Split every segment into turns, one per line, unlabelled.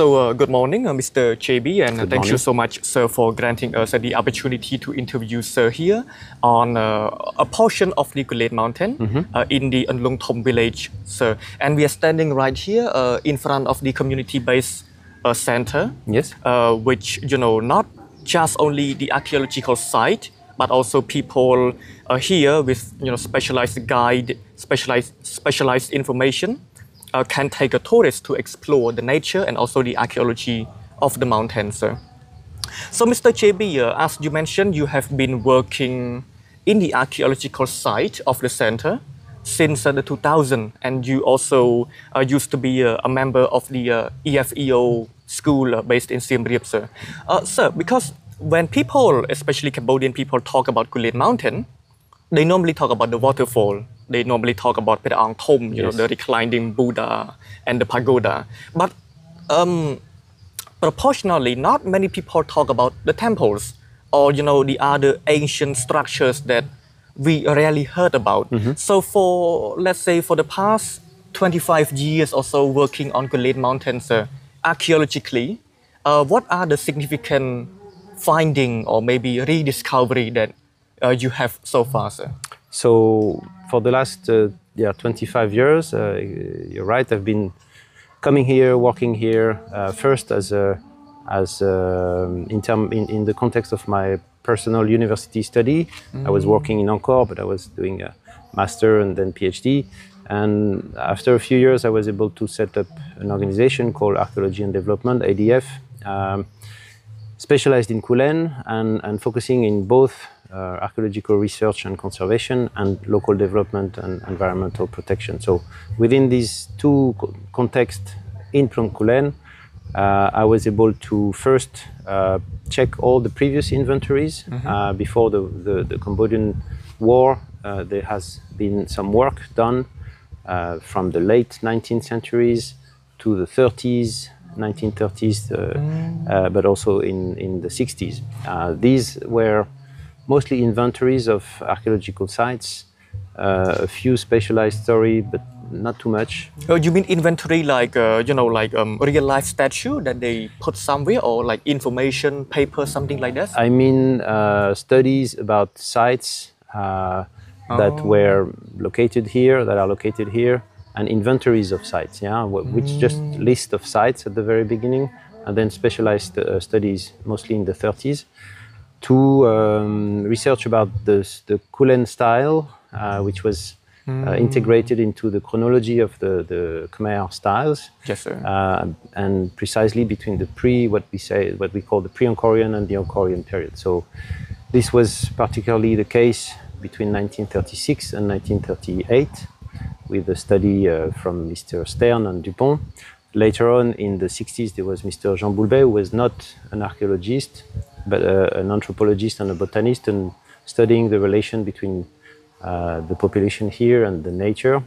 So, uh, good morning, uh, Mr. JB, and
Good
thank you so much, sir, for granting us uh, the opportunity to interview sir here on uh, a portion of the Kulen Mountain
Mm-hmm.
uh, in the Anlong Thom village, sir. And we are standing right here uh, in front of the community-based uh, center,
Yes.
uh, which you know not just only the archaeological site, but also people uh, here with you know specialized guide, specialized specialized information uh, can take a tourist to explore the nature and also the archaeology of the mountain, sir. So, Mr. JB, uh, as you mentioned, you have been working in the archaeological site of the center since uh, the 2000, and you also uh, used to be uh, a member of the uh, EFEO school uh, based in Siem Reap, sir. Sir, because when people, especially Cambodian people, talk about Kulen Mountain, they normally talk about the waterfall. They normally talk about Preah Ang Thom, you know, the reclining Buddha and the pagoda. But um, proportionally, not many people talk about the temples or you know the other ancient structures that we rarely heard about. So for let's say for the past 25 years or so working on Kulen Mountains uh, archaeologically, uh, what are the significant finding or maybe rediscovery that you have so far, sir?
So for the last uh, yeah 25 years, uh, you're right. I've been coming here, working here uh, first as a as um in term in, in the context of my personal university study. I was working in Angkor, but I was doing a master and then PhD. And after a few years, I was able to set up an organization called Archaeology and Development (ADF). Um, specialized in Kulen and, and focusing in both uh, archaeological research and conservation and local development and environmental protection. So within these two co- contexts in Phnom Kulen, uh, I was able to first uh, check all the previous inventories uh, before the, the, the Cambodian war. Uh, there has been some work done uh, from the late 19th centuries to the 30s, 1930s, uh, uh, but also in, in the 60s. Uh, these were mostly inventories of archaeological sites, uh, a few specialized story, but not too much.
Oh, you mean inventory like uh, you know like um, real life statue that they put somewhere or like information paper something like that?
I mean, uh, studies about sites uh, that
Oh.
were located here, that are located here, and inventories of sites. Yeah, wh- which just
Mm.
list of sites at the very beginning, and then specialized uh, studies, mostly in the 30s, to um, research about the the Kulen style, uh, which was. Uh, integrated into the chronology of the, the Khmer styles,
Yes, sir.
uh, and precisely between the pre what we say what we call the pre-Angkorian and the Angkorian period. So this was particularly the case between 1936 and 1938 with a study uh, from Mr. Stern and Dupont. Later on in the 60s there was Mr. Jean Boulbet who was not an archaeologist but uh, an anthropologist and a botanist and studying the relation between uh, the population here and the nature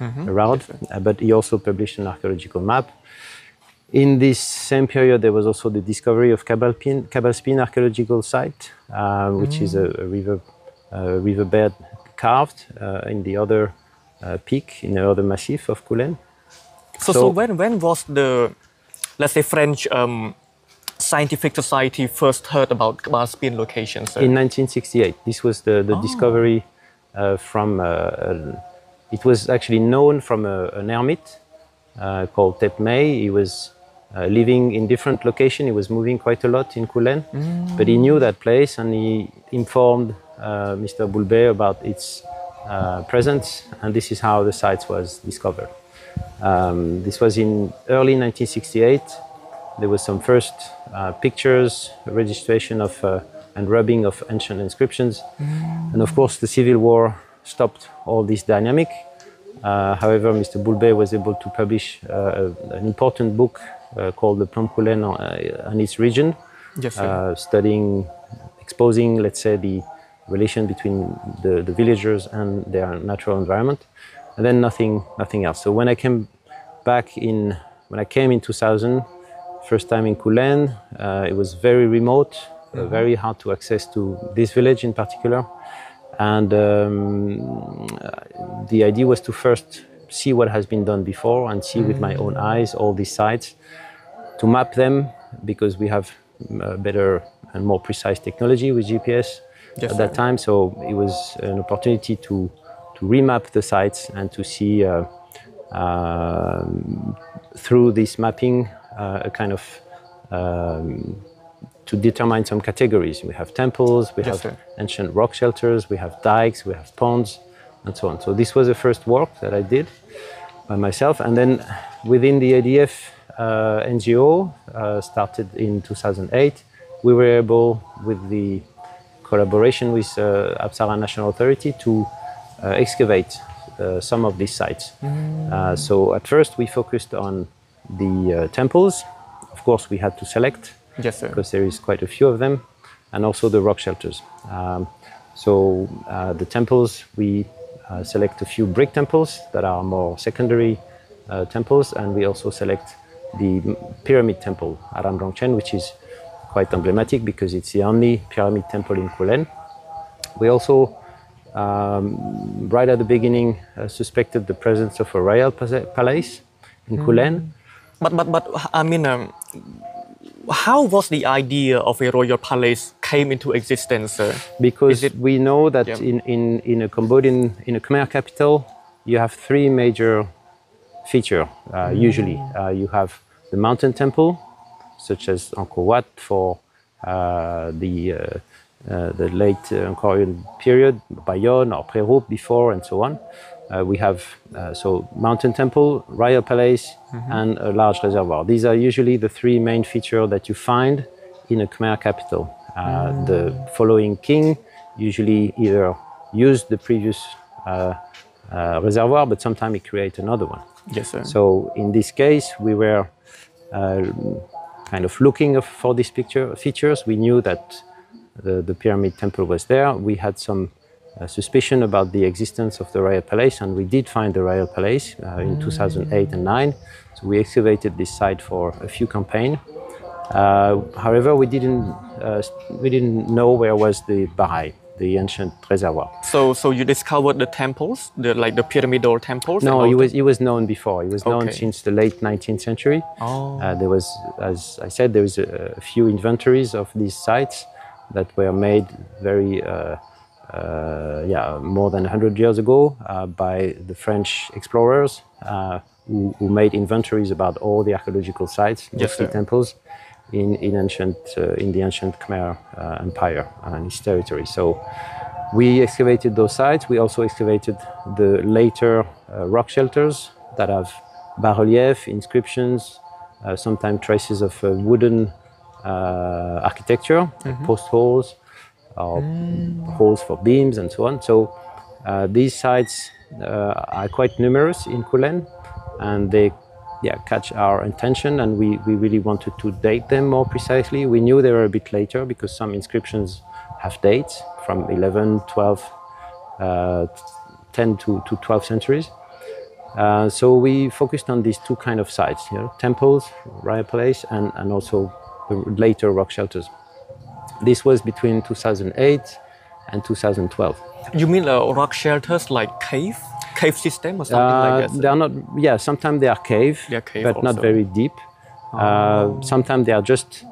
around. Uh, but he also published an archaeological map. In this same period, there was also the discovery of Kabalpin, Kbal Spean archaeological site, uh, which is a, a river uh, riverbed carved uh, in the other uh, peak, in the other massif of Kulen.
so, so
so-
when when was the let's say French um, scientific society first heard about Kbal Spean location, sir?
In 1968, this was the, the discovery uh, from. Uh, it was actually known from a, an hermit uh, called Mei. He was uh, living in different location. He was moving quite a lot in Kulen, but he knew that place and he informed uh, Mr. Boulbet about its uh, presence, and this is how the site was discovered. Um, this was in early 1968. There was some first uh, pictures, registration of uh, and rubbing of ancient inscriptions, and of course the civil war stopped all this dynamic. Uh, however, Mr. Boulbet was able to publish uh, an important book uh, called the Phnom Kulen uh, and its region,
yes,
uh, studying, exposing, let's say, the relation between the, the villagers and their natural environment, and then nothing, nothing else. So when I came back in, when I came in 2000, first time in Kulen, uh, it was very remote, uh, very hard to access to this village in particular, and um, uh, the idea was to first see what has been done before and see with my own eyes all these sites to map them because we have uh, better and more precise technology with GPS
Yes,
at that time. So it was an opportunity to to remap the sites and to see uh, um, through this mapping uh, a kind of um, to determine some categories. We have temples, we
Yes,
have
sir.
ancient rock shelters, we have dikes, we have ponds, and so on. So this was the first work that I did by myself, and then within the ADF uh, NGO, uh, started in 2008, we were able, with the collaboration with uh, Apsara National Authority, to uh, excavate uh, some of these sites. Uh, so at first we focused on the uh, temples. Of course, we had to select
Yes,
because there is quite a few of them, and also the rock shelters. Um, so uh, the temples, we uh, select a few brick temples that are more secondary uh, temples, and we also select the pyramid temple at Aram Rongchen, which is quite emblematic because it's the only pyramid temple in Kulen. We also, um, right at the beginning, uh, suspected the presence of a royal palace in Kulen.
But but but I mean, um, how was the idea of a royal palace came into existence, sir?
because
it-
we know that
Yeah.
in, in, in a Cambodian, in a Khmer capital, you have three major feature. Uh, Usually, uh, you have the mountain temple, such as Angkor Wat for uh, the uh, uh, the late uh, Angkorian period, Bayon or Pre Rup before, and so on. Uh, we have uh, so mountain temple, royal palace, and a large reservoir. These are usually the three main features that you find in a Khmer capital. Uh, The following king usually either used the previous uh, uh, reservoir, but sometimes he create another one.
Yes, sir.
So in this case, we were uh, kind of looking for these picture features. We knew that the, the pyramid temple was there. We had some suspicion about the existence of the royal palace, and we did find the royal palace uh, in 2008 and 9. So we excavated this site for a few campaigns. Uh, however, we didn't uh, we didn't know where was the baray, the ancient reservoir.
So so you discovered the temples, the like the pyramidal temples.
No, it was it was known before. It was known
Okay.
since the late 19th century.
Oh.
Uh, there was, as I said, there was a, a few inventories of these sites that were made very, uh, yeah, more than 100 years ago uh, by the French explorers uh, who, who made inventories about all the archaeological sites,
Yes,
mostly
sir.
temples, in in ancient uh, in the ancient Khmer uh, Empire and its territory. So. We excavated those sites. We also excavated the later uh, rock shelters that have bas-relief, inscriptions, uh, sometimes traces of uh, wooden uh, architecture, like post holes or holes for beams and so on. So uh, these sites uh, are quite numerous in Kulen, and they yeah, catch our attention, and we, we really wanted to date them more precisely. We knew they were a bit later because some inscriptions have dates from 11, 12, uh, 10 to, to 12 centuries. Uh, so we focused on these two kind of sites, you know, temples, royal place, and, and also the later rock shelters. This was between 2008 and 2012.
You mean uh, rock shelters like cave, cave system or something
Uh,
like that?
they are not, yeah, sometimes they are cave,
They are cave
but not very deep. Uh, sometimes they are just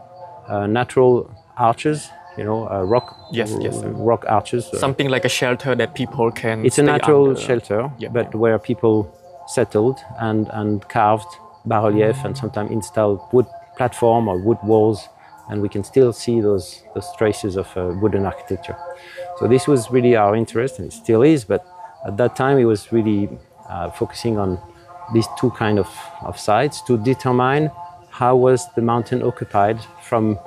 uh, natural arches, you know, uh, rock,
Yes, yes,
rock arches.
Something like a shelter that people can.
It's a natural
under.
shelter,
Yeah,
but
yeah.
where people settled and, and carved bas-relief and sometimes installed wood platform or wood walls, and we can still see those, those traces of uh, wooden architecture. So this was really our interest, and it still is, but at that time it was really uh, focusing on these two kind of, of sites to determine how was the mountain occupied from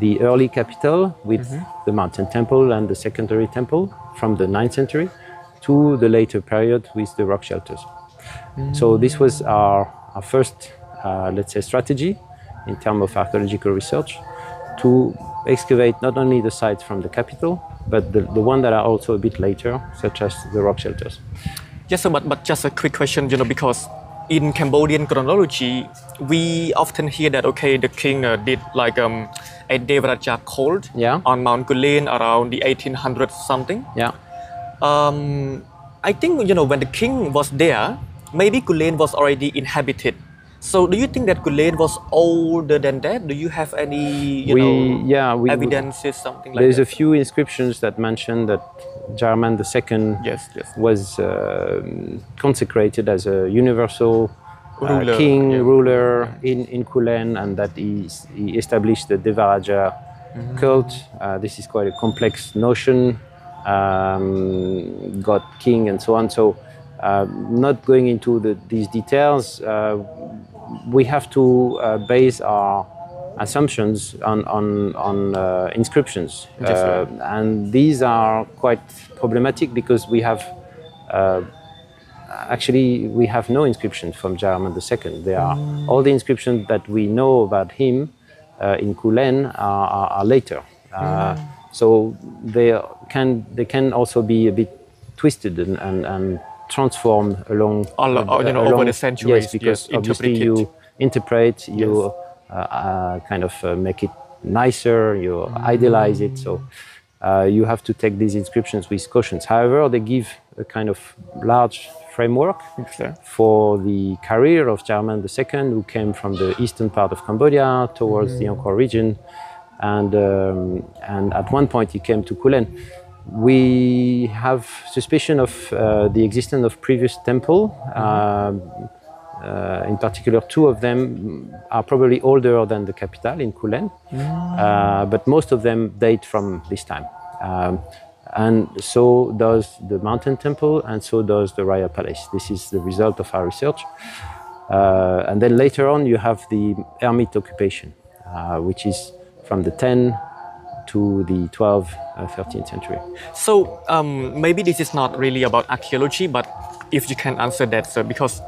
the early capital with the mountain temple and the secondary temple from the 9th century to the later period with the rock shelters. So this was our, our first, uh, let's say, strategy in terms of archaeological research to excavate not only the sites from the capital, but the, the one that are also a bit later, such as the rock shelters.
Yes, sir, but, but just a quick question, you know, because in Cambodian chronology, we often hear that, okay, the king uh, did like um, a Devaraja cult
Yeah.
on Mount Kulen around the 1800s something.
Yeah.
Um, I think, you know, when the king was there, maybe Kulen was already inhabited. So do you think that Kulen was older than that? Do you have any you
we
know
yeah we
evidences something like that?
there's a few inscriptions that mention that Jayavarman II
yes, yes.
was uh, consecrated as a universal uh,
Ruler,
king
yeah.
ruler in in Kulen, and that he, he established the Devaraja
Mm-hmm.
cult. Uh, this is quite a complex notion. Um, God, king, and so on. So, uh, not going into the, these details, uh, we have to uh, base our assumptions on on, on uh, inscriptions, uh, and these are quite problematic because we have uh, actually we have no inscription from Jayavarman II. They are all the inscriptions that we know about him uh, in Kulen are, are, are later. Uh, So they can they can also be a bit twisted and, and, and transformed along
Al-
uh,
uh, you know, over the centuries,
Yes, because
yes,
obviously you interpret, you uh, uh, kind of uh, make it nicer, you idealize it. So uh, you have to take these inscriptions with cautions. However, they give a kind of large framework
Okay.
for the career of Jayavarman II, who came from the eastern part of Cambodia towards the Angkor region, and um, and at one point he came to Kulen. We have suspicion of uh, the existence of previous temple. Um, uh, in particular, two of them are probably older than the capital in Kulen, uh, but most of them date from this time. Um, and so does the mountain temple, and so does the Raya Palace. This is the result of our research. Uh, and then later on, you have the hermit occupation, uh, which is from the 10 to the 12th, uh, 13th century.
So um, maybe this is not really about archaeology, but if you can answer that, sir, because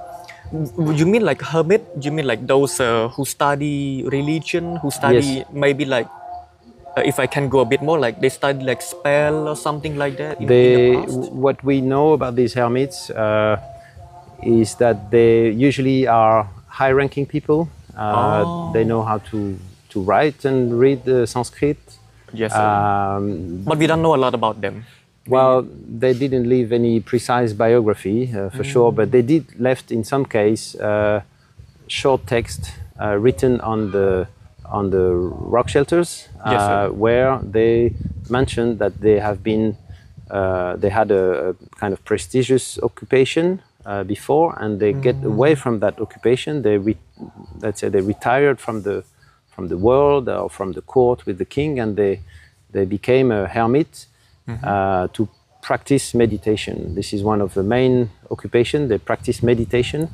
you mean like hermit? You mean like those uh, who study religion, who study
Yes.
maybe like, uh, if I can go a bit more, like they study like spell or something like that in,
they,
in the
what we know about these hermits uh, is that they usually are high-ranking people. Uh,
Oh.
They know how to, to write and read Sanskrit.
Yes.
Um,
but we don't know a lot about them.
Well, they didn't leave any precise biography uh, for sure, but they did left in some case uh, short text uh, written on the on the rock shelters,
Yes,
uh, where they mentioned that they have been uh, they had a, a kind of prestigious occupation uh, before, and they get away from that occupation. They re- let's say they retired from the from the world or from the court with the king, and they they became a hermit uh, to practice meditation. This is one of the main occupation. They practice meditation,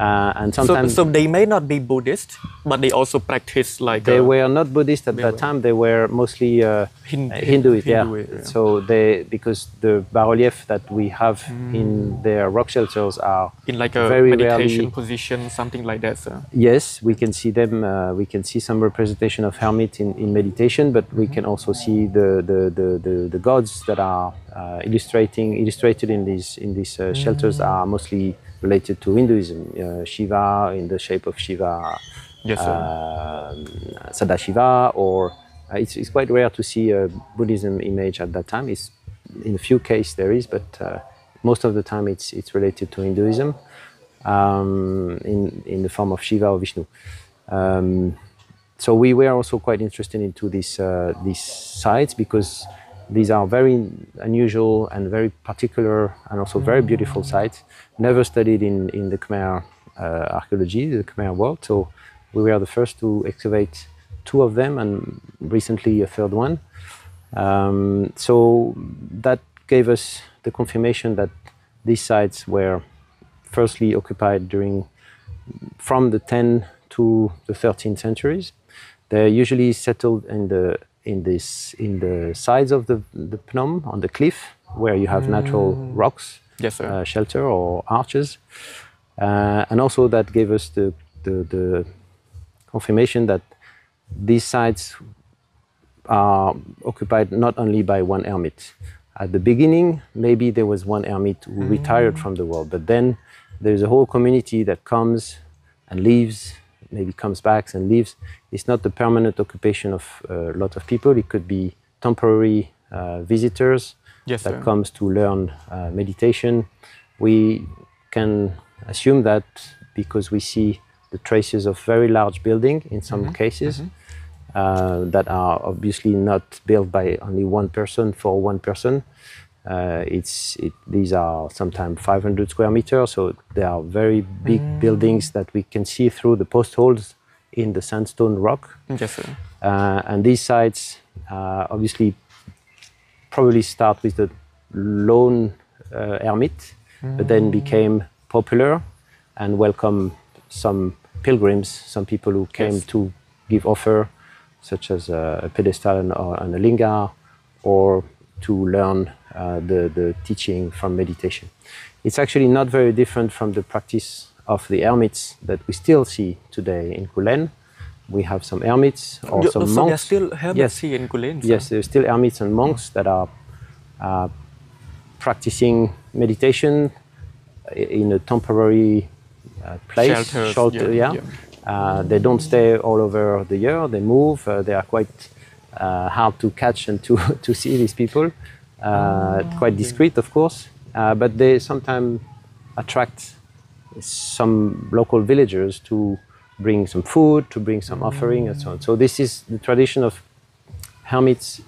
uh, and
So,
sometimes
so they may not be Buddhist, but they also practice like
they
uh,
were not Buddhist at that
were-
time. They were mostly uh, uh, Hinduist. yeah.
Hindu, yeah.
So they because the bas-relief that we have in their rock shelters are
in like a
very
meditation
rarely-
position, something like that, sir.
Yes, we can see them. Uh, we can see some representation of hermit in, in meditation, but we can also see the the, the, the, the gods that are uh, illustrating illustrated in these in these uh, shelters are mostly related to Hinduism. Uh, Shiva in the shape of Shiva,
Yes,
um, Sadashiva, or uh, it's, it's quite rare to see a Buddhism image at that time. It's in a few cases there is, but uh, most of the time it's it's related to Hinduism um, in in the form of Shiva or Vishnu. Um, so we were also quite interested into these uh, these sites because these are very unusual and very particular and also very beautiful sites, never studied in in the Khmer uh, archaeology, the Khmer world. So we were the first to excavate two of them and recently a third one. Um, so that gave us the confirmation that these sites were firstly occupied during from the 10 to the 13th centuries. They're usually settled in the in this in the sides of the the Phnom on the cliff where you have natural rocks
Yes,
uh, shelter or arches, uh, and also that gave us the, the the confirmation that these sites are occupied not only by one hermit. At the beginning, maybe there was one hermit who retired from the world, but then there's a whole community that comes and leaves, maybe comes back and leaves. It's not the permanent occupation of a lot of people. It could be temporary uh, visitors
Yes,
that
sir.
comes to learn uh, meditation. We can assume that because we see the traces of very large building in some cases uh, that are obviously not built by only one person for one person. Uh, it's it, these are sometimes 500 square meters, so they are very big buildings that we can see through the post holes in the sandstone rock.
Yes, sir.
Uh, and these sites uh, obviously probably start with the lone uh, hermit, but then became popular and welcome some pilgrims, some people who came
Yes.
to give offer, such as uh, a pedestal and, or, and a linga, or to learn uh, the, the teaching from meditation. It's actually not very different from the practice of the hermits that we still see today in Kulen. We have some hermits or
You-
some
so
monks.
there's still hermits
Yes.
here in Kulen. sir?
Yes, are still hermits and monks that are uh, practicing meditation in a temporary uh, place.
Shelters,
shelter,
yeah,
yeah. Uh, they don't stay all over the year. They move. Uh, they are quite uh, hard to catch and to, to see these people. Uh, quite discreet, of course, uh, but they sometimes attract some local villagers to bring some food, to bring some offering, and so on. So this is the tradition of hermits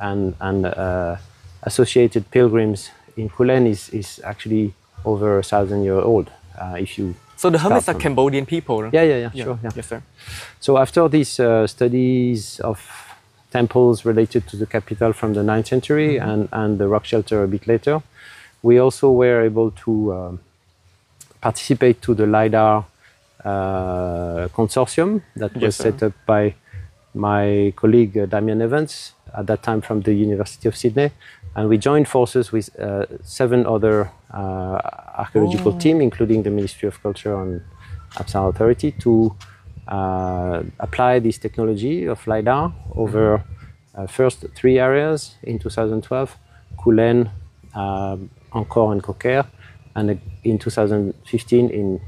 and, and uh, associated pilgrims in Kulen is, is actually over a thousand year old. Uh, if you
So the hermits are Cambodian people.
yeah, yeah, yeah, sure, yeah.
Yes, sir.
So after these uh, studies of temples related to the capital from the 9th century and, and the rock shelter a bit later, we also were able to um, participate to the LIDAR uh, consortium that was
Yes, sir.
set up by my colleague uh, Damien Evans, at that time from the University of Sydney. And we joined forces with uh, seven other uh, archaeological team, including the Ministry of Culture and Apsara Authority, to apply this technology of LiDAR over uh, first three areas in 2012, Kulen, um, Angkor and Koh Ker, and uh, in 2015 in,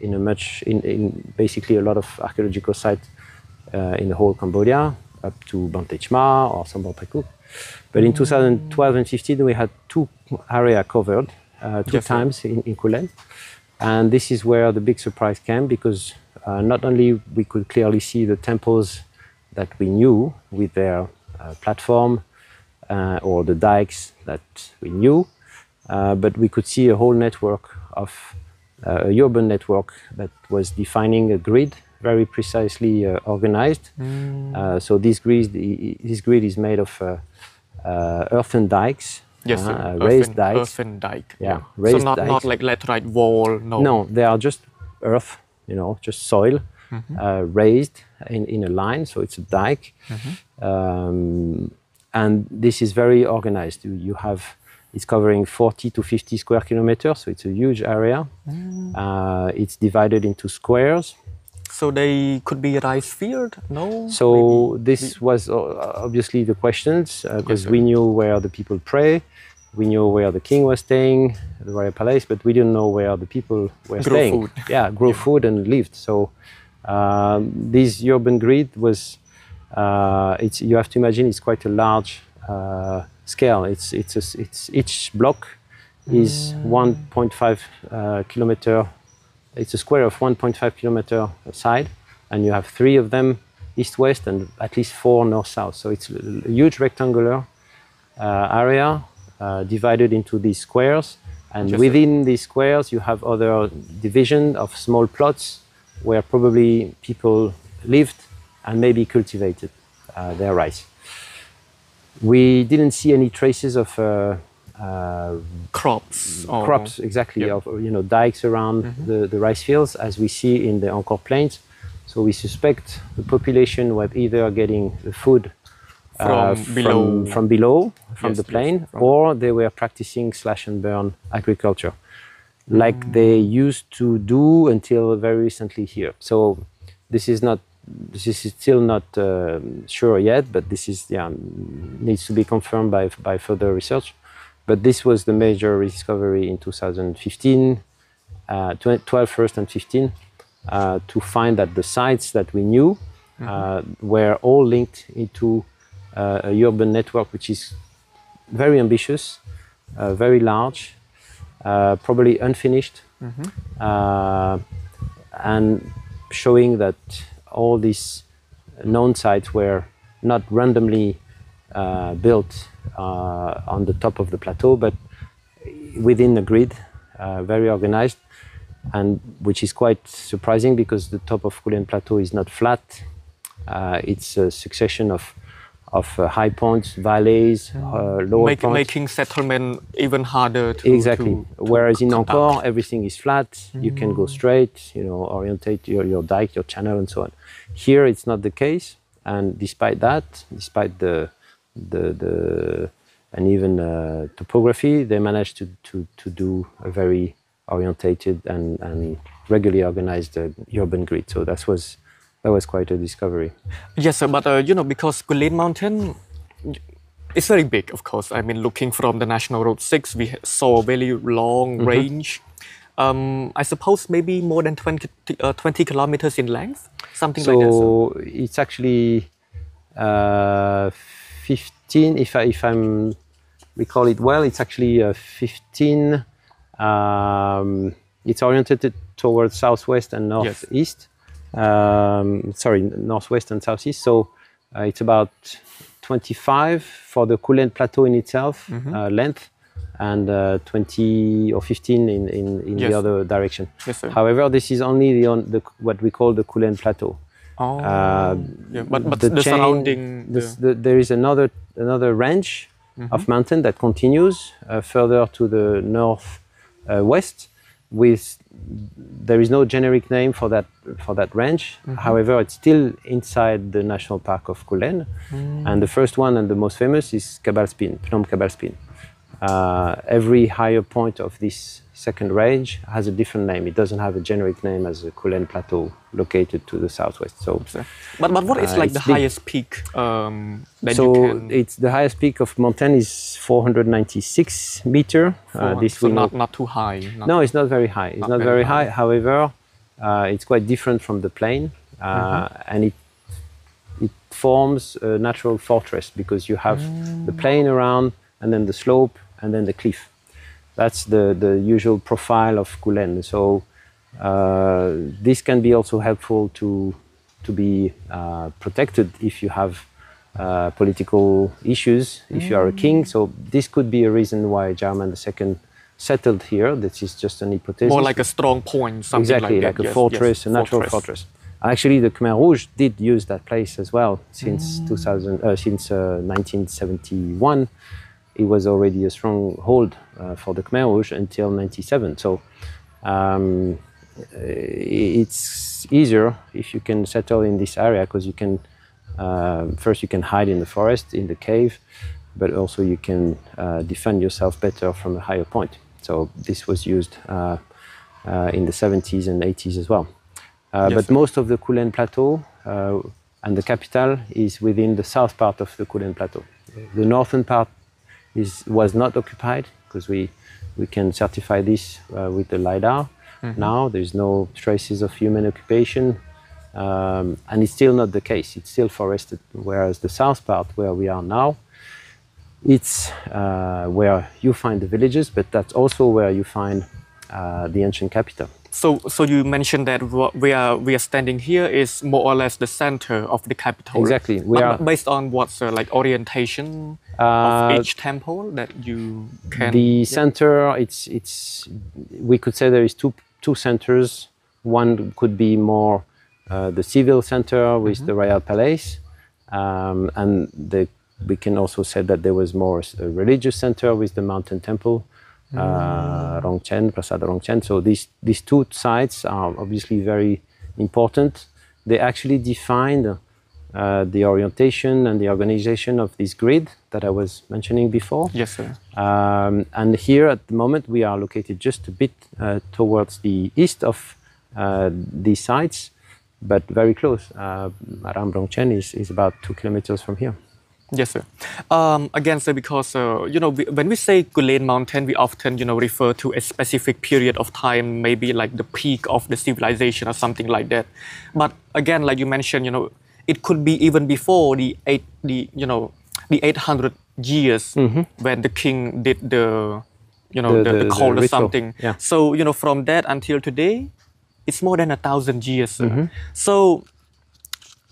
in a much, in, in basically a lot of archaeological sites uh, in the whole Cambodia, up to Banteay Chhmar or Sambor Prei Kuk. But in 2012 and 15, we had two area covered uh, two times in, in Kulen. And this is where the big surprise came because uh, not only we could clearly see the temples that we knew with their uh, platform uh, or the dikes that we knew, uh, but we could see a whole network of uh, a urban network that was defining a grid very precisely uh, organized. Uh, so this grid, this grid is made of uh, uh, earthen dikes,
Yes,
uh, raised dikes.
Earthen dike.
Yeah,
So
raised
not, not
dikes.
like laterite wall. No.
No, they are just earth, you know, just soil uh, raised in, in a line. So it's a dike. Um, and this is very organized. You, you have, it's covering 40 to 50 square kilometers. So it's a huge area. Uh, it's divided into squares.
So they could be rice field. No.
So
Maybe-
this was uh, obviously the questions because
sir.
we knew where the people pray, we knew where the king was staying, the royal palace, but we didn't know where the people were
Grow
staying.
food.
Yeah, grow food and lived. So um, this urban grid was. Uh, it's you have to imagine it's quite a large uh, scale. It's it's a s it's each block is 1.5 uh, kilometer it's a square of 1.5 kilometer side, and you have three of them east-west and at least four north-south. So it's a huge rectangular uh, area divided into these squares, and
Just-
within these squares you have other division of small plots where probably people lived and maybe cultivated uh, their rice. We didn't see any traces of uh, uh,
crops. Or,
crops exactly
yeah.
of you know dikes around the, the rice fields as we see in the Angkor plains. So we suspect the population was either getting the food uh,
From below.
from, below from
Yes,
the
yes,
plain,
from-
or they were practicing slash and burn agriculture, like they used to do until very recently here. So this is not this is still not uh, sure yet, but this is yeah needs to be confirmed by by further research. But this was the major discovery in 2015, uh, 12 12 first and 15, uh, to find that the sites that we knew uh, were all linked into a urban network which is very ambitious, uh, very large, uh, probably unfinished, uh, and showing that all these known sites were not randomly uh, built uh, on the top of the plateau, but within the grid, uh, very organized, and which is quite surprising because the top of Kulen Plateau is not flat. Uh, it's a succession of of uh, high points, valleys, uh, lower
Make,
points.
making settlement even harder to
Exactly.
to- to
Whereas in. Angkor, everything is flat. You can go straight, you know, orientate your, your dike, your channel, and so on. Here, it's not the case. And despite that, despite the the, the uneven uh, topography, they managed to, to, to do a very orientated and, and regularly organized uh, urban grid. So that was that was quite a discovery.
Yes, sir, but uh, you know, because Kulen Mountain is very big, of course. I mean, looking from the National Road 6, we saw a very long
Mm-hmm.
range. Um, I suppose maybe more than 20, uh, 20 kilometers in length, something like that.
So it's actually uh, 15. If I if I'm recall it well, it's actually uh, 15. Um, it's oriented towards southwest and northeast. Um, sorry, northwest and southeast. So uh, it's about 25 for the Kulen Plateau in itself uh, length, and uh, 20 or 15 in in, in
Yes.
the other direction.
Yes, sir.
However, this is only the, on the what we call the Kulen Plateau.
Oh,
Uh,
yeah, but, but
the
the,
chain-
surrounding.
this- the- there is another another range
Mm-hmm.
of mountain that continues uh, further to the north uh, west. With there is no generic name for that for that range.
Mm-hmm.
However, it's still inside the national park of Kulen,
Mm.
and the first one and the most famous is Kbal Spean, Phnom Kbal Spean. Uh, every higher point of this second range has a different name. It doesn't have a generic name as the Kulen Plateau located to the southwest. So
but, but what is
Uh,
like the highest peak um, that
so it's the highest peak of Montaigne is 496 meter. Uh, this
so not, not too high. not-
No, it's not very high. It's
Not
not,
very
very high. However, uh, it's quite different from the plain, uh,
Mm-hmm.
and it it forms a natural fortress because you have the
Mm.
plain around, and then the slope, and then the cliff. That's the the usual profile of Kulen. So uh, this can be also helpful to to be uh, protected if you have uh, political issues, if you are a king. So this could be a reason why Jayavarman II settled here. This is just an hypothesis.
More like a strong point, something
exactly
like, that.
a
yes,
fortress,
yes,
a natural fortress. Actually, the Khmer Rouge did use that place as well since 2000, uh, since uh, 1971. It was already a stronghold uh, for the Khmer Rouge until 97. So um, it's easier if you can settle in this area because you can uh, first you can hide in the forest in the cave, but also you can uh, defend yourself better from a higher point. So this was used uh, uh, in the 70s and 80s as well. Uh,
Yes,
but
sir.
most of the Kulen Plateau uh, and the capital is within the south part of the Kulen Plateau. The northern part is, was not occupied because we, we can certify this uh, with the LiDAR. Now there's no traces of human occupation, um, and it's still not the case. It's still forested. Whereas the south part, where we are now, it's uh, where you find the villages, but that's also where you find uh, the ancient capital.
So, so you mentioned that what we are we are standing here is more or less the center of the capital.
Exactly. We
But
are-
based on what's uh, like orientation
Uh,
of each temple that you can.
the center it's it's we could say there is two two centers one could be more uh, the civil center with the royal palace um, and the, we can also say that there was more a religious center with the mountain temple uh, Rongchen, Prasat Rongchen. So these these two sites are obviously very important. They actually defined uh, the orientation and the organization of this grid that I was mentioning before.
yes, sir.
Um, and here at the moment, we are located just a bit uh, towards the east of uh, these sites, but very close. Uh, Aram is, is about two kilometers from here.
Yes, sir. Um, again, sir, because uh, you know we, when we say Kulen Mountain, we often you know refer to a specific period of time, maybe like the peak of the civilization or something like that. But again, like you mentioned, you know, it could be even before the eight, the you know, the eight hundred years when the king did the, you know,
Mm-hmm. The-
the, the,
the-
call or something.
yeah.
So you know, from that until today, it's more than a thousand years. sir. So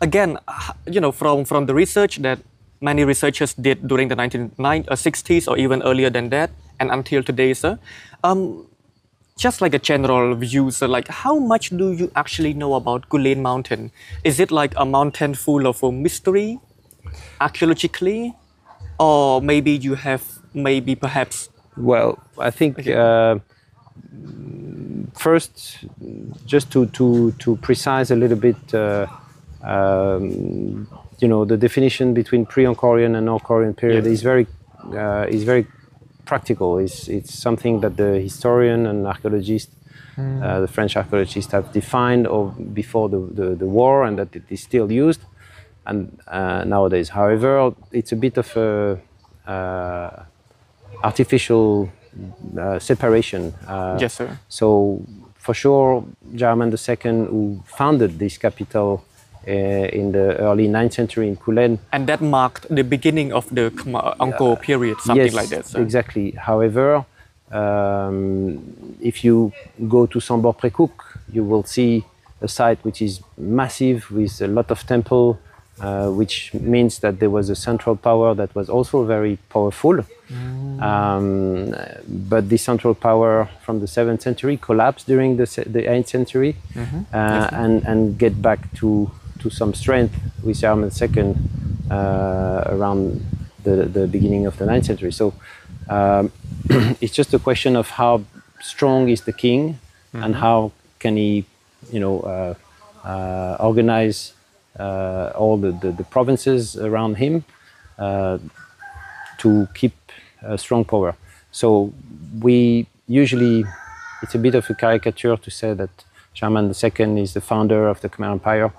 again, you know, from, from the research that many researchers did during the 1960s or even earlier than that, and until today, sir, um, just like a general view, sir, like how much do you actually know about Kulen Mountain? Is it like a mountain full of uh, mystery, archaeologically, or maybe you have maybe perhaps
Well, I think uh, first, just to, to, to precise a little bit, uh, um, you know, the definition between pre-Angkorian and Angkorian period is very uh, is very practical. It's it's something that the historian and archaeologist, uh, the French archaeologists, have defined or before the, the, the war, and that it is still used, and uh, nowadays. However, it's a bit of a uh, artificial uh, separation. Uh,
yes, sir.
so for sure, Jayavarman II, who founded this capital uh, in the early 9th century in Kulen,
And that marked the beginning of the Angkor period, something
yes,
like that. Sir.
exactly. However, um, if you go to Sambor Prei Kuk, you will see a site which is massive with a lot of temple, uh, which means that there was a central power that was also very powerful. Um, but the central power from the 7th century collapsed during the, the 8th century uh, and, and get back to, to some strength with Jayavarman II uh, around the, the beginning of the 9th century. So um, it's just a question of how strong is the king and how can he, you know, uh, uh, organize all the, the, the provinces around him uh, to keep a strong power. So we usually, it's a bit of a caricature to say that Jayavarman II is the founder of the Khmer Empire.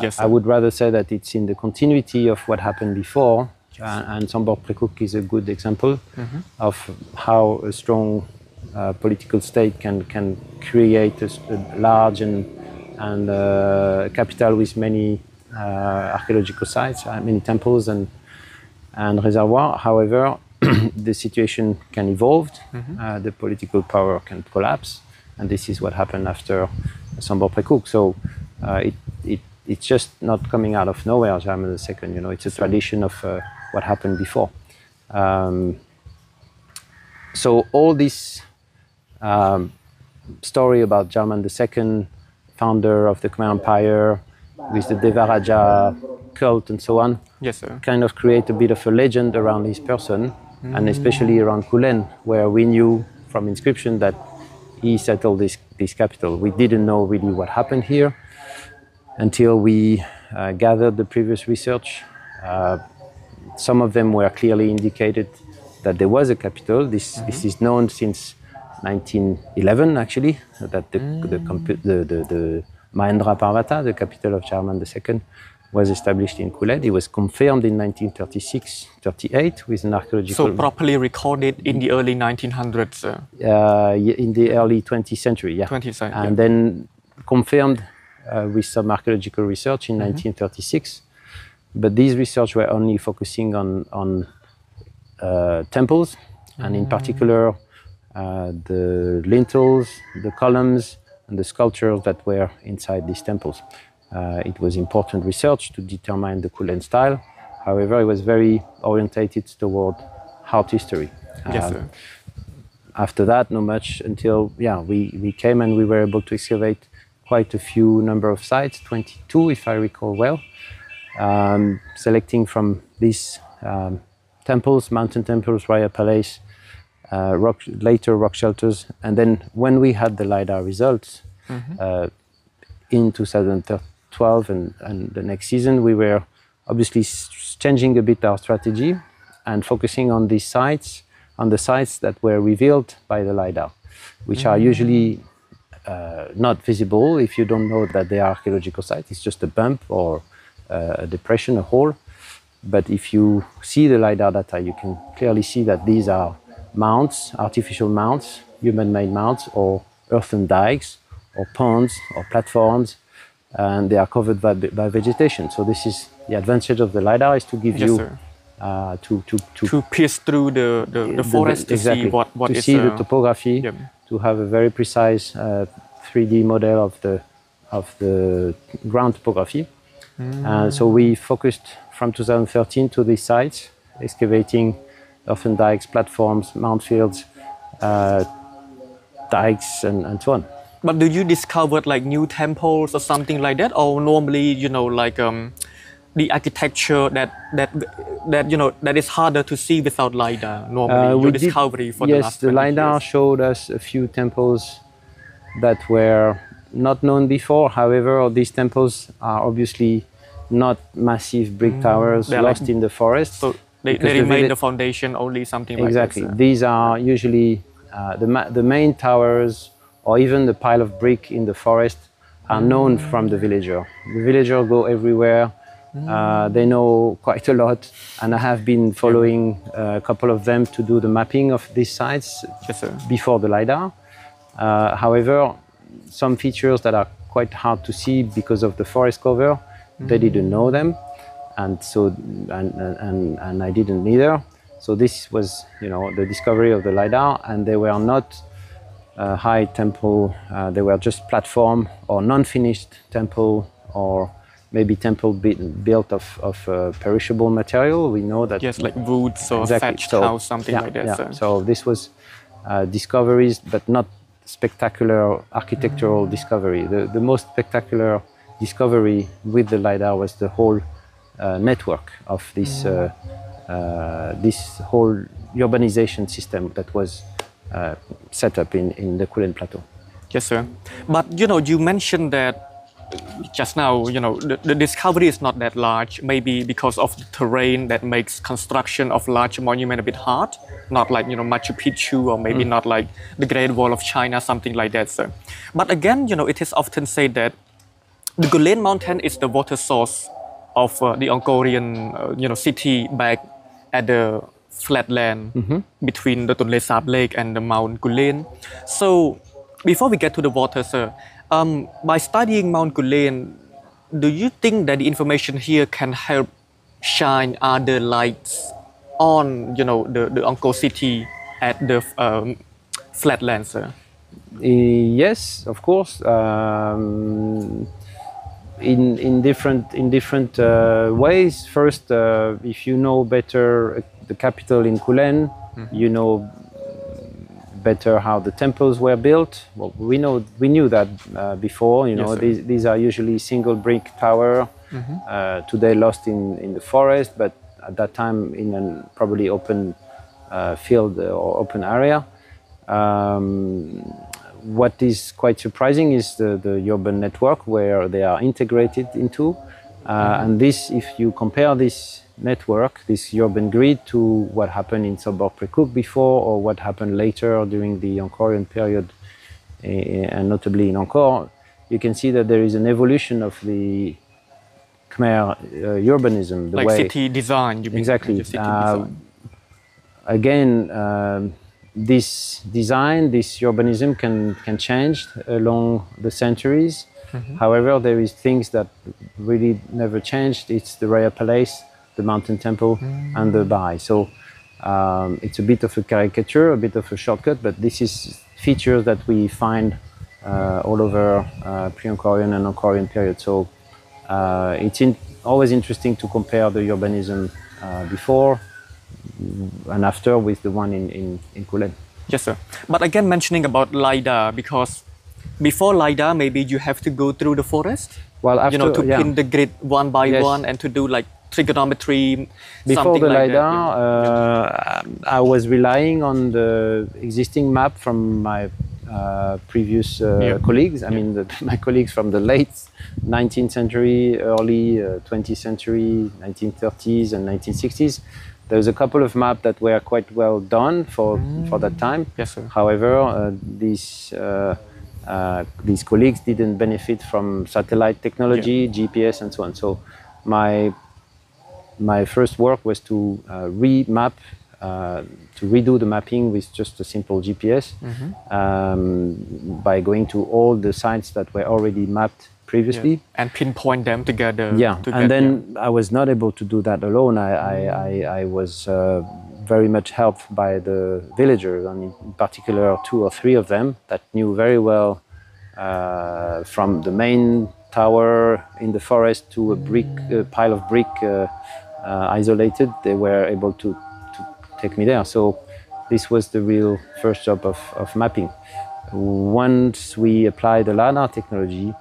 Yes,
I would rather say that it's in the continuity of what happened before, uh, and Sambor Prei Kuk is a good example of how a strong uh, political state can can create a large and and uh, capital with many uh, archaeological sites, uh, many temples and and reservoir. However, the situation can evolve, uh, the political power can collapse, and this is what happened after Sambor Prei Kuk. So uh, it, it, it's just not coming out of nowhere, Jayavarman II. You know, it's a tradition of uh, what happened before. Um, so all this um, story about Jayavarman II, founder of the Khmer Empire, with the Devaraja cult and so on,
Yes, sir.
kind of create a bit of a legend around his person, and especially around Kulen, where we knew from inscription that he settled this, this capital. We didn't know really what happened here until we uh, gathered the previous research. Uh, some of them were clearly indicated that there was a capital. This, this is known since 1911, actually, that the, the, compu- the, the, the Mahendraparvata, the capital of Jayavarman II, was established in Kulen. It was confirmed in 1936-38 with an archaeological
So properly recorded in the early 1900s, sir.
uh, in the early 20th century, yeah.
20th century,
And
yeah.
then confirmed uh, with some archaeological research in
Mm-hmm.
1936. But these research were only focusing on, on uh, temples, and
Mm.
in particular uh, the lintels, the columns, and the sculptures that were inside these temples. Uh, it was important research to determine the Kulen style. However, it was very orientated toward art history.
Yes,
Um, after that, not much until yeah we, we came and we were able to excavate quite a few number of sites, 22 if I recall well, um, selecting from these um, temples, mountain temples, royal palace, uh, rock, later rock shelters, and then when we had the lidar results uh, in 2012 and, and the next season, we were obviously changing a bit our strategy and focusing on these sites, on the sites that were revealed by the lidar, which are usually uh, not visible if you don't know that they are archaeological sites. It's just a bump or uh, a depression, a hole. But if you see the LiDAR data, you can clearly see that these are mounts, artificial mounts, human-made mounts, or earthen dikes, or ponds, or platforms, and they are covered by, by vegetation. So this is the advantage of the LiDAR is to give
Yes,
you uh, to, to, to
To pierce through the, the, the forest to
exactly.
see what, what
to
is,
see the
uh,
topography,
yeah.
to have a very precise uh, 3D model of the of the ground topography. And so we focused from 2013 to these sites, excavating earthen dikes, platforms, mount fields, uh, dikes, and, and so on.
But do you discover like new temples or something like that, or normally you know like um, the architecture that that that you know that is harder to see without lidar? Normally,
Uh,
your
did-
discovery for
yes,
the last
the LiDAR
years.
showed us a few temples that were not known before. However, these temples are obviously not massive brick towers
Mm, like-
lost in the forest.
So they, they
the
remain the foundation only something
exactly.
like uh,
These are usually uh, the, the main towers or even the pile of brick in the forest are known from the villager. The villager go everywhere. Uh, they know quite a lot, and I have been following uh, a couple of them to do the mapping of these sites
Yes,
before the LiDAR. Uh, however, some features that are quite hard to see because of the forest cover, they didn't know them, and so and, and and I didn't either. So this was, you know, the discovery of the LiDAR, and they were not uh, high temple. Uh, they were just platform or non-finished temple or maybe temple bu- built of, of uh, perishable material. We know that
Yes, like woods or thatched
So,
house, something
yeah,
like that.
yeah.
sir.
So this was uh, discoveries, but not spectacular architectural discovery. The, the most spectacular discovery with the lidar was the whole network of this uh, uh, this whole urbanization system that was uh, set up in, in the Kulen Plateau.
Yes, sir. But you know, you mentioned that just now, you know, the, the discovery is not that large, maybe because of the terrain that makes construction of large monument a bit hard. Not like, you know, Machu Picchu or maybe not like the Great Wall of China, something like that, sir. But again, you know, it is often said that the Kulen Mountain is the water source of uh, the Angkorian, uh, you know, city back at the flatland between the Tonle Sap Lake and the Mount Kulen. So, before we get to the water, sir, um, by studying Mount Kulen, do you think that the information here can help shine other lights on, you know, the, the Angkor city at the um, flatland, sir?
Uh, yes, of course. Um, in in different in different uh, ways. First, uh, if you know better uh, the capital in Kulen, you know better how the temples were built. Well, we know we knew that uh, before. You know,
sir.
these these are usually single brick tower. Uh, today lost in in the forest, but at that time in an probably open uh, field or open area. Um, what is quite surprising is the, the urban network where they are integrated into. Uh, And this, if you compare this network, this urban grid, to what happened in Sambor Prei Kuk before or what happened later during the Angkorian period, eh, and notably in Angkor, you can see that there is an evolution of the Khmer uh, urbanism. The
Like
way
city design, you mean?
Exactly.
City
Uh, again, um, this design, this urbanism can can change along the centuries. However, there is things that really never changed. It's the Raya Palace, the Mountain Temple, and the Baray. So um, it's a bit of a caricature, a bit of a shortcut, but this is features that we find uh, all over uh, pre-Angkorian and Angkorian period. So uh, it's in, always interesting to compare the urbanism uh, before and after with the one in, in, in Kulen.
Yes, sir. But again, mentioning about LiDAR, because before LiDAR, maybe you have to go through the forest,
Well, after,
you know, to
yeah,
pin the grid one by
Yes.
one and to do like trigonometry,
before
something
the
like
LiDAR,
that.
uh, I was relying on the existing map from my uh, previous uh,
Yeah.
colleagues. I mean, the, my colleagues from the late 19th century, early uh, 20th century, 1930s and 1960s. There's a couple of maps that were quite well done for, for that time.
Yes, sir.
However, uh, these uh, uh, these colleagues didn't benefit from satellite technology, GPS, and so on. So, my my first work was to uh, remap, uh, to redo the mapping with just a simple GPS um, by going to all the sites that were already mapped
Yeah.
previously.
And pinpoint them together.
Yeah,
to
and then I was not able to do that alone. I, I, I, I was uh, very much helped by the villagers, and in particular two or three of them that knew very well uh, from the main tower in the forest to a brick a pile of brick uh, uh, isolated. They were able to, to take me there. So this was the real first job of, of mapping. Once we applied the LiDAR technology,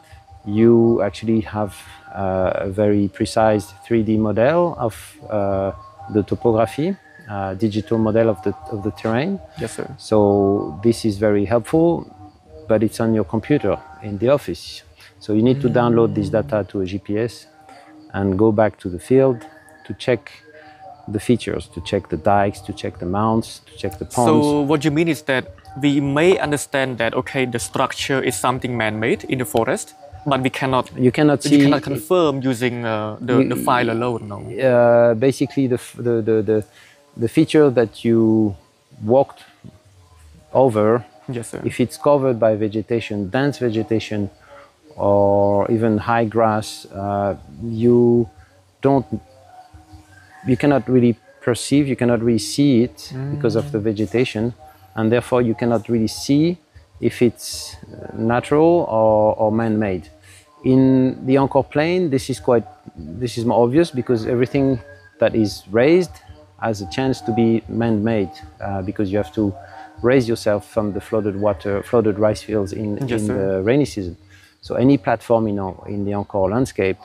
you actually have uh, a very precise 3D model of uh, the topography, uh, digital model of the, of the terrain.
Yes, sir.
So this is very helpful, but it's on your computer in the office. So you need to download this data to a GPS and go back to the field to check the features, to check the dikes, to check the mounts, to check the ponds.
So what you mean is that we may understand that okay, the structure is something man-made in the forest, but we cannot
you cannot see
you cannot confirm using uh, the, the file alone. No.
uh, basically the, the, the, the, the feature that you walked over,
Yes, sir.
if it's covered by vegetation, dense vegetation, or even high grass, uh, you don't, you cannot really perceive, you cannot really see it because of the vegetation, and therefore you cannot really see if it's uh, natural or, or man-made. In the Angkor Plain, this is quite, this is more obvious because everything that is raised has a chance to be man-made uh, because you have to raise yourself from the flooded water, flooded rice fields in,
Yes,
in the rainy season. So any platform in, in the Angkor landscape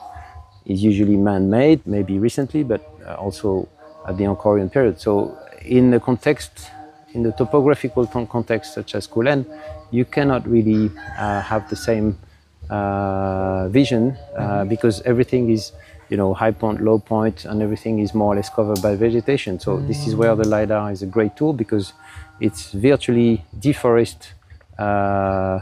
is usually man-made, maybe recently, but uh, also at the Angkorian period. So in the context, in the topographical context such as Kulen, you cannot really uh, have the same vision uh, because everything is, you know, high point, low point, and everything is more or less covered by vegetation. So this is where the lidar is a great tool because it's virtually deforest uh,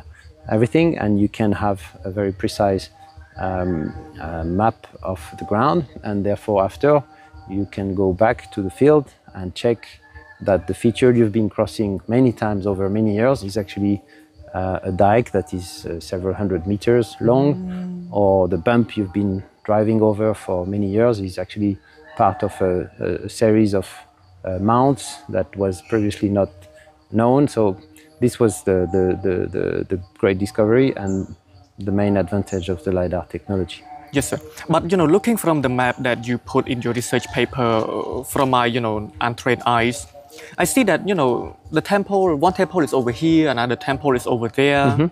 everything, and you can have a very precise um, uh, map of the ground, and therefore after you can go back to the field and check that the feature you've been crossing many times over many years is actually uh, a dike that is uh, several hundred meters long, or the bump you've been driving over for many years is actually part of a, a series of uh, mounts that was previously not known. So this was the, the, the, the, the great discovery and the main advantage of the LiDAR technology.
Yes, sir. But you know, looking from the map that you put in your research paper, uh, from my you know untrained eyes, I see that you know the temple, one temple is over here, another temple is over there. Mm-hmm.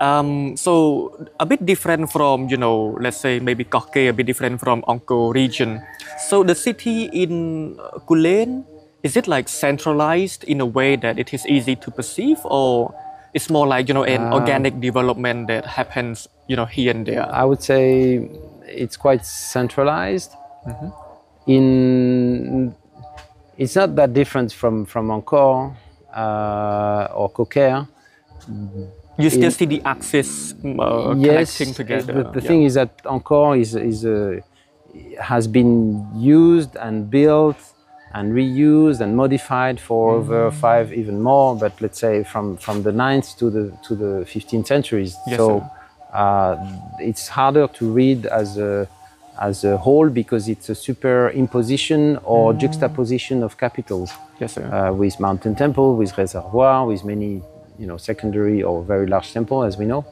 Um, so a bit different from you know, let's say maybe Koh Ker, a bit different from Angkor region. So the city in Kulen, is it like centralized in a way that it is easy to perceive, or it's more like you know an uh, organic development that happens you know here and there?
I would say it's quite centralized. Mm-hmm. In it's not that different from from Angkor uh, or Koh Ker.
You still
in-
see the axis uh,
yes,
connecting together.
The, the
yeah.
thing is that Angkor is is uh, has been used and built and reused and modified for over five, even more. But let's say from from the 9th to the to the 15th centuries.
Yes,
so uh, it's harder to read as a as a whole because it's a superimposition or juxtaposition of capitals
yes, sir.
uh, with mountain temple, with reservoir, with many you know secondary or very large temple as we know.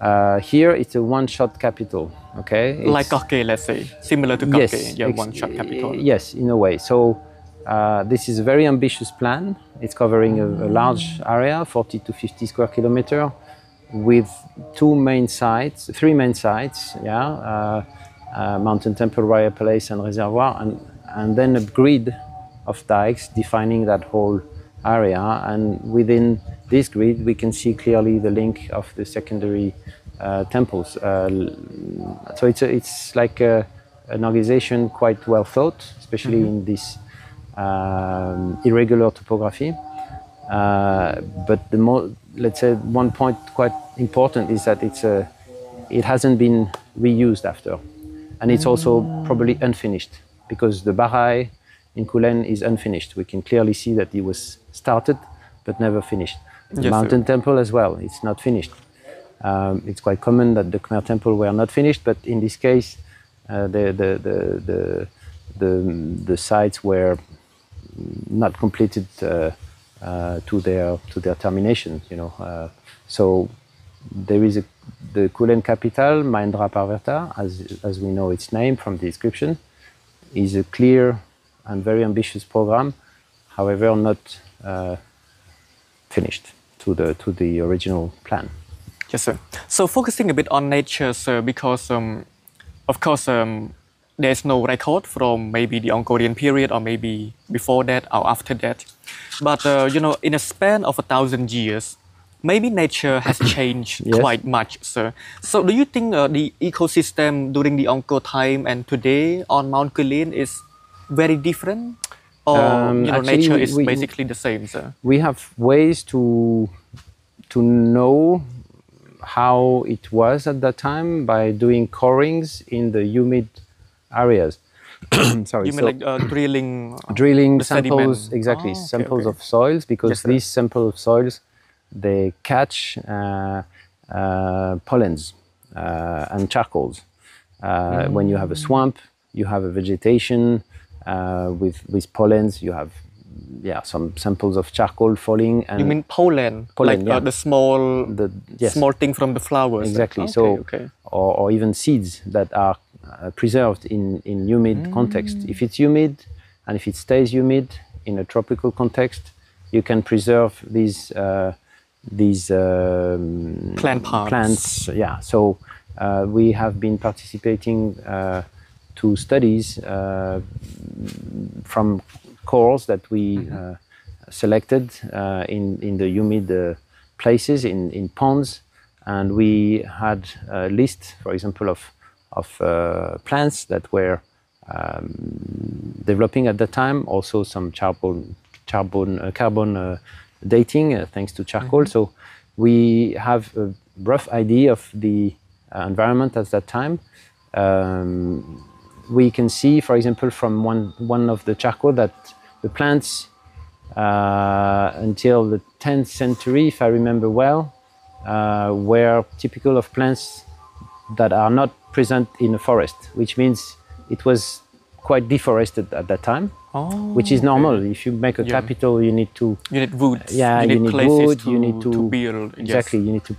Uh, here it's a one-shot capital. Okay,
like
It's-
Koh Ker, let's say, similar to Koh Ker,
yes,
yeah,
ex-
one shot capital.
Yes, in a way. So uh, this is a very ambitious plan. It's covering a, a large area, 40 to 50 square kilometer, with two main sites, three main sites. Yeah, uh, Mountain Temple, Royal Palace, and Reservoir, and and then a grid of dikes defining that whole area. And within this grid, we can see clearly the link of the secondary uh, temples. Uh, so it's a, it's like a, an organization quite well thought, especially in this um, irregular topography. Uh, but the more, let's say, one point quite important is that it's a, it hasn't been reused after, and it's also probably unfinished because the Barai in Kulen is unfinished. We can clearly see that it was started but never finished. The
Yes, sir.
mountain temple as well, it's not finished. Um, it's quite common that the Khmer temple were not finished, but in this case, uh, the, the, the, the, the, the sites were not completed uh, uh, to their to their termination. You know, uh, so there is a, the Kulen capital, Mahendraparvata, as, as we know its name from the description, is a clear and very ambitious program, however, not uh, finished to the, to the original plan.
Yes, sir. So focusing a bit on nature, sir, because um, of course um, there's no record from maybe the Angkorian period or maybe before that or after that. But uh, you know, in a span of a thousand years, maybe nature has changed
Yes.
quite much, sir. So do you think uh, the ecosystem during the Angkor time and today on Mount Kulen is very different? Or
Um,
you know,
actually,
nature is
we-
basically the same, sir?
we have ways to to know how it was at that time by doing corings in the humid areas. Sorry,
You mean
so
like uh, drilling? uh,
drilling samples
sediment?
exactly
Oh, okay,
samples
okay.
of soils because
Yes,
these samples of soils they catch uh, uh, pollens uh, and charcoals. Uh, When you have a swamp, you have a vegetation uh, with with pollens. You have yeah some samples of charcoal falling and
You mean pollen?
Pollen,
like
yeah.
uh, the small,
the yes
small thing from the flowers.
exactly
Okay,
so
okay.
Or, or even seeds that are uh, preserved in in humid context if it's humid and if it stays humid in a tropical context you can preserve these uh, these um,
Plant parts.
plants yeah so uh, we have been participating uh, to studies uh, from cores that we uh, selected uh, in, in the humid uh, places, in, in ponds. And we had a list, for example, of, of uh, plants that were um, developing at the time, also some carbon, carbon, uh, carbon uh, dating uh, thanks to charcoal. So we have a rough idea of the uh, environment at that time. Um, we can see, for example, from one, one of the charcoal that the plants uh, until the 10th century, if I remember well, uh, were typical of plants that are not present in a forest, which means it was quite deforested at that time,
Oh,
which is normal. If you make a
Yeah.
capital, you need to
You need woods.
yeah,
you
you
need,
need
places
wood,
to,
you need to,
build. yes.
exactly. You need to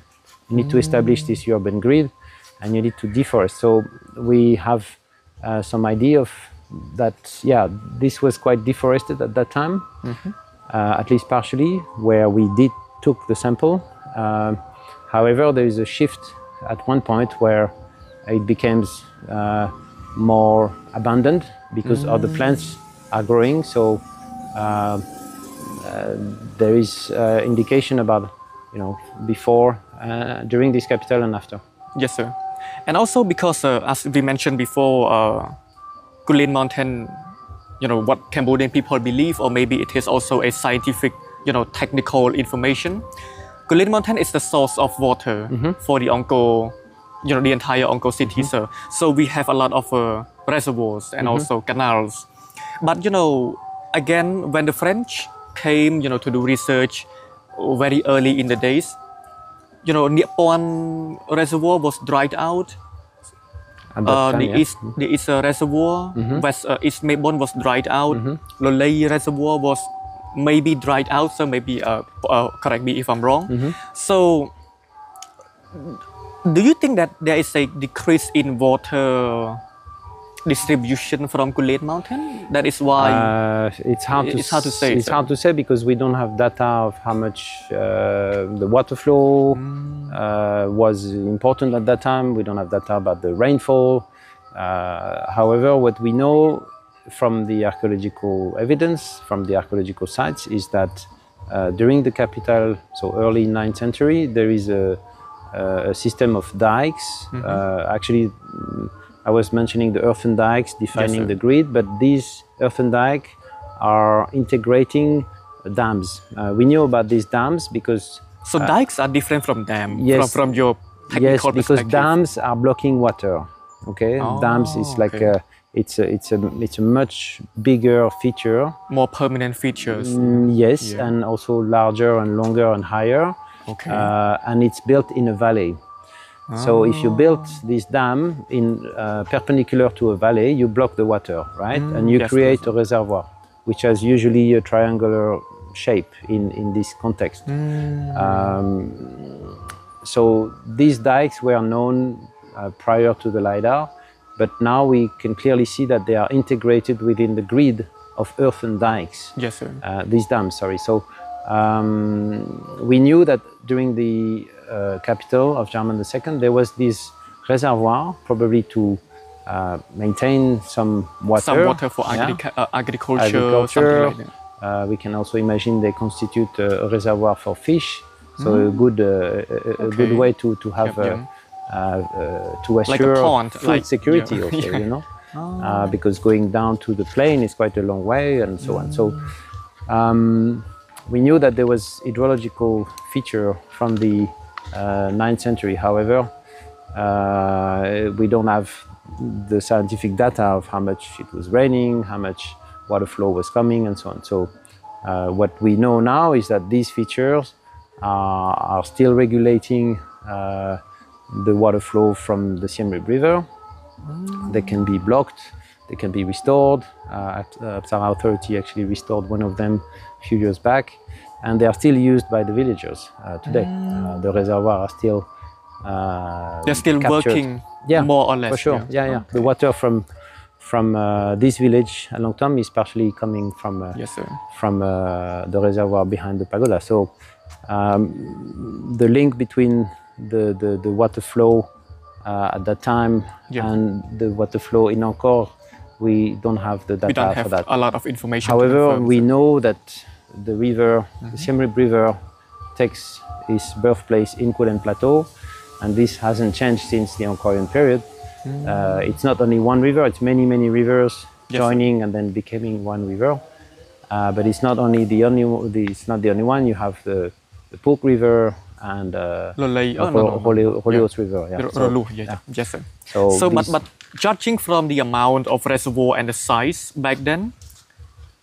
you need to establish this urban grid, and you need to deforest. So we have uh, some idea of that. Yeah, this was quite deforested at that time, uh, at least partially, where we did took the sample. Um, however, there is a shift at one point where it becomes uh, more abundant because other plants are growing. So uh, there is uh, indication about you know before uh, during this capital and after
Yes, sir. And also because, uh, as we mentioned before, uh, Mountain, you know, what Cambodian people believe, or maybe it is also a scientific, you know, technical information. Kulen Mountain is the source of water for the Angkor, you know, the entire Angkor city, sir. So we have a lot of uh, reservoirs and also canals. But, you know, again, when the French came, you know, to do research very early in the days, you know, Nippon reservoir was dried out. Uh,
time,
the
yeah.
East, the East uh, reservoir, West uh, East Mebon was dried out. Lolei reservoir was maybe dried out. So maybe uh, uh, correct me if I'm wrong. So, do you think that there is a decrease in water distribution from Kulen Mountain? That is why.
Uh, it's hard to
It's hard to say,
It's
sir.
hard to say because we don't have data of how much uh, the water flow
Mm.
uh, was important at that time. We don't have data about the rainfall. Uh, however, what we know from the archaeological evidence, from the archaeological sites, is that uh, during the capital, so early 9th century, there is a, a system of dikes.
Mm-hmm.
Uh, actually, mm, I was mentioning the earthen dikes defining
sir.
the grid, but these earthen dikes are integrating dams. Uh, we knew about these dams because
so dikes are different from dam.
yes.
From, from your
yes, because dams are blocking water. Okay,
Oh,
dams is like
okay.
a, it's a it's a it's a much bigger feature.
more permanent features.
Mm, yes,
Yeah.
and also larger and longer and higher.
Okay.
Uh, and it's built in a valley. So if you build this dam in uh, perpendicular to a valley, you block the water, right? and you
Mm, yes,
create a reservoir, which has usually a triangular shape in, in this context.
Mm.
Um, so these dikes were known uh, prior to the LiDAR, but now we can clearly see that they are integrated within the grid of earthen dikes
Yes, sir.
uh, these dams. Sorry. So um, we knew that during the uh, capital of Jayavarman II, there was this reservoir, probably to uh, maintain some water.
Some water for
yeah,
uh, agriculture,
agriculture.
something like.
Uh, we can also imagine they constitute a, a reservoir for fish. So a good, uh, a,
Mm. Okay.
good way to to have
Yep,
uh,
yeah.
uh, uh, to
Like a
assure
pond,
food
like-
security
yeah.
also.
Yeah. Oh.
You know, uh, because going down to the plain is quite a long way and so on. So um, we knew that there was hydrological feature from the uh, 9th century. However, uh, we don't have the scientific data of how much it was raining, how much water flow was coming, and so on. So uh, what we know now is that these features are, are still regulating uh, the water flow from the Siem Reap River. They can be blocked, they can be restored. Uh, at- uh, Apsara Authority actually restored one of them few years back, and they are still used by the villagers uh, today. Uh, the reservoir are still uh,
They're still
captured.
working
Yeah,
more or less.
For sure, yeah, yeah. The water from from uh, this village Anlong Thom is partially coming from uh,
Yes, sir.
from uh, the reservoir behind the pagoda. So um, the link between the, the, the water flow uh, at that time
Yeah.
and the water flow in Angkor, we don't have the data
We don't
for
have
that.
a lot of information.
However,
confirm,
we
sir.
know that the river,
Mm-hmm.
the Siem Reap River, takes its birthplace in Kulen Plateau, and this hasn't changed since the Angkorian period. Uh, it's not only one river; it's many, many rivers.
Yes,
joining and then becoming one river. Uh, but it's not only the only. The, it's not the only one. You have the, the Puok River and uh,
Lolei- oh,
the
no, no, no. Yeah.
River. Yeah. So-
Rolu, yeah,
yeah.
Yes, sir.
So
So, but, but judging from the amount of reservoir and the size back then,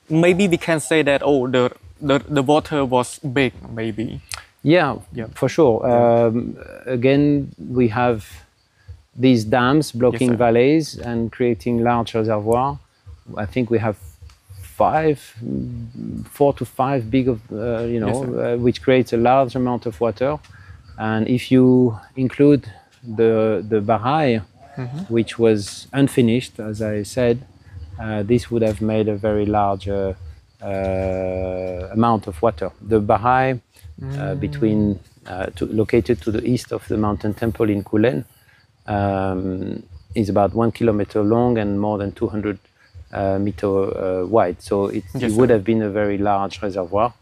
maybe we can say that oh the the, the water was big maybe.
Yeah,
Yeah.
for sure. Um, again, we have these dams blocking
sir.
valleys and creating large reservoirs. I think we have five, mm, four to five big of, uh, you know,
sir.
uh, which creates a large amount of water. And if you include the the Barai, which was unfinished, as I said, this would have made a very large uh, uh, amount of water. The Barai, uh, between uh, to, located to the east of the mountain temple in Kulen, um, is about one kilometer long and more than 200 uh, meter uh, wide. So it,
Yes,
it would have been a very large reservoir.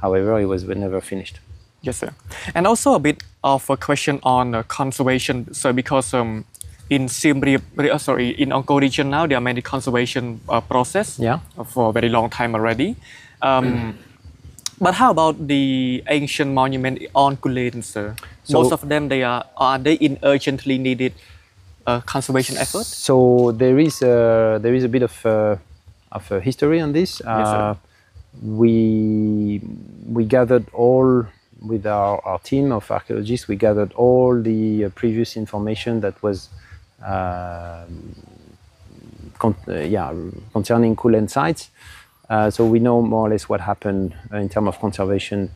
However, it was never finished.
Yes, sir. And also a bit of a question on uh, conservation. So because um, in Siem Reap, uh, sorry, in Angkor region now, there are many conservation uh, process
Yeah.
for a very long time already. Um, but how about the ancient monument on Kulen, sir?
So-
Most of them, they are are they in urgently needed uh, conservation effort?
So there is a, there is a bit of uh, of a history on this.
sir.
Uh, we we gathered all with our, our team of archaeologists. We gathered all the uh, previous information that was. Um con- uh, yeah, concerning Kulen sites. Uh, so we know more or less what happened uh, in terms of conservation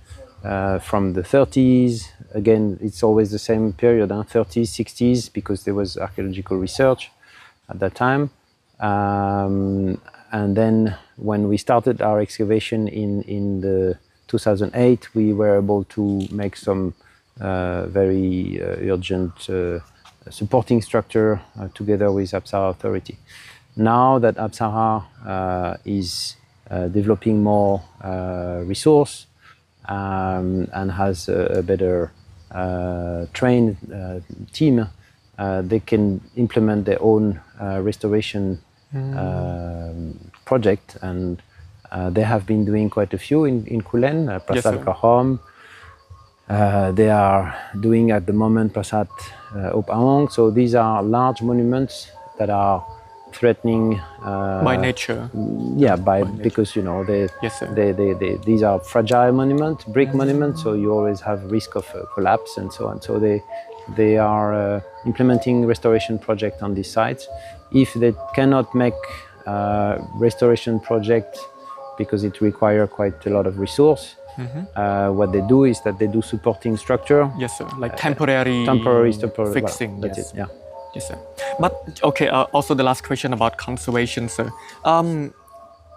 from the 30s. Again, it's always the same period, huh? 30s, 60s, because there was archaeological research at that time. Um, and then when we started our excavation in, in the 2008, we were able to make some uh, very uh, urgent supporting structure uh, together with Apsara Authority. Now that Apsara uh, is uh, developing more uh, resource um, and has a, a better uh, trained uh, team, uh, they can implement their own uh, restoration um, project and uh, they have been doing quite a few in, in Kulen, uh,
Yes, sir.
Kahom, uh, they are doing at the moment Prasat uh, Op Awang. So these are large monuments that are threatening uh,
by nature.
yeah, by because you know they,
Yes,
they, they, they these are fragile monuments, brick monuments, so you always have risk of uh, collapse and so on. So they they are uh, implementing restoration project on these sites. If they cannot make uh, restoration project because it require quite a lot of resource, Uh, what they do is that they do supporting structure,
Yes, sir. Like temporary,
temporary temporary well,
fixing.
that's
yes.
it. Yeah.
Yes, sir. But okay, uh, also the last question about conservation, sir. Um,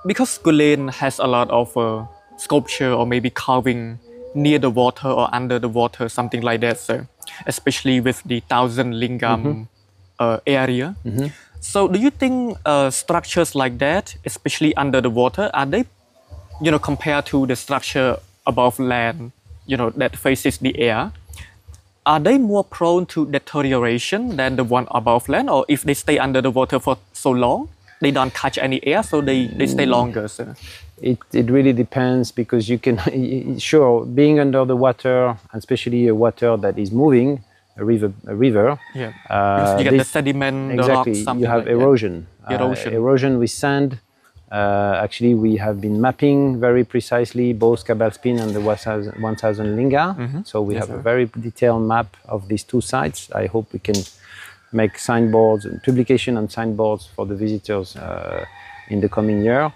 because Kulen has a lot of uh, sculpture or maybe carving near the water or under the water, something like that, sir. Especially with the thousand lingam uh, area. So, do you think uh, structures like that, especially under the water, are they, you know, compared to the structure above land, you know, that faces the air? are they more prone to deterioration than the one above land or if they stay under the water for so long they don't catch any air so they, they stay longer sir
It, it really depends because you can sure being under the water, especially a water that is moving, a river, a river.
yeah
uh,
you get the
this-
sediment the
exactly.
rocks something
you have
like
erosion. Uh,
Erosion.
erosion with sand. Uh, actually, we have been mapping very precisely both Kbal Spean and the 1000 1000 Linga. So we
Mm-hmm. Yes,
have
sir.
a very detailed map of these two sites. I hope we can make signboards and publication on signboards for the visitors uh, in the coming year.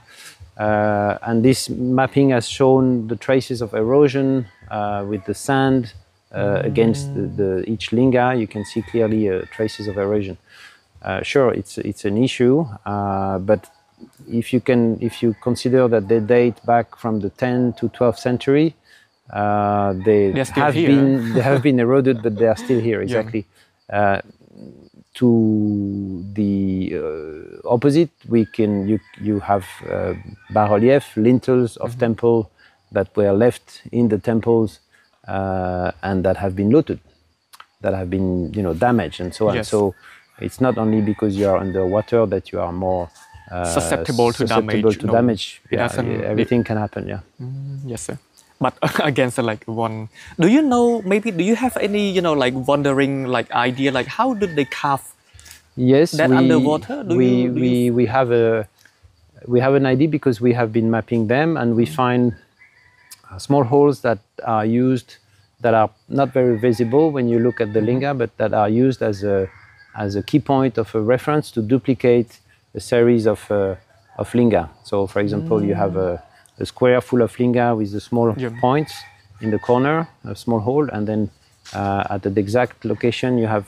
Uh, and this mapping has shown the traces of erosion uh, with the sand uh, against the, the, each linga. You can see clearly uh, traces of erosion. Uh, sure, it's it's an issue, uh, but if you can, if you consider that they date back from the 10th to 12th century, uh, they have
here.
been they have been eroded, but they are still here. Exactly. Uh, to the uh, opposite, we can you you have uh, bas-relief lintels
Mm-hmm.
of temple that were left in the temples uh, and that have been looted, that have been you know damaged and so on.
Yes.
So it's not only because you are underwater that you are more
Susceptible to uh,
susceptible
damage,
to
no.
damage. Yeah, everything can happen. Yeah.
Mm, yes sir but again sir uh, like one do you know maybe do you have any you know like wondering like idea like how did they carve
Yes,
That
we,
underwater, do
we,
you-
we,
you-
we have a we have an idea because we have been mapping them and we mm. find uh, small holes that are used that are not very visible when you look at the mm-hmm. linga, but that are used as a as a key point of a reference to duplicate a series of uh, of linga. So, for example, you have a, a square full of linga with the small
Yeah.
points in the corner, a small hole, and then uh, at the exact location you have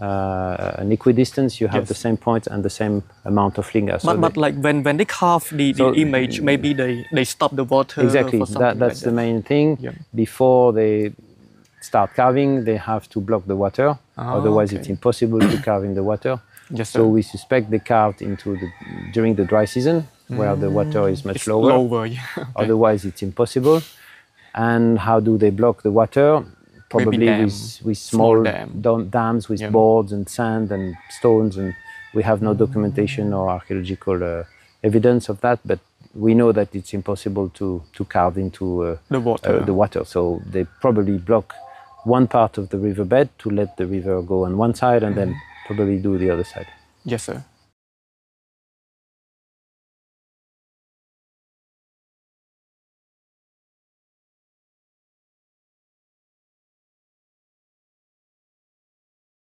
uh, an equidistance. You have
Yes.
the same points point and the same amount of linga. So
but, but like when when they carve the, the
So-
image maybe they they stop the water
exactly that, that's
like
the main thing.
Yeah.
Before they start carving, they have to block the water.
Ah,
Otherwise,
okay.
it's impossible to carve in the water.
Yes,
so
sir.
we suspect they carved into the during the dry season, where the water is much
it's
lower.
lower yeah
Otherwise, it's impossible. And how do they block the water? Probably
dam,
with, with
small
small, dam- dams with
Yeah.
boards and sand and stones. And we have no documentation or archaeological uh, evidence of that, but we know that it's impossible to, to carve into uh,
The water.
uh, the water. So they probably block one part of the riverbed to let the river go on one side and then probably do the other side.
Yes, sir.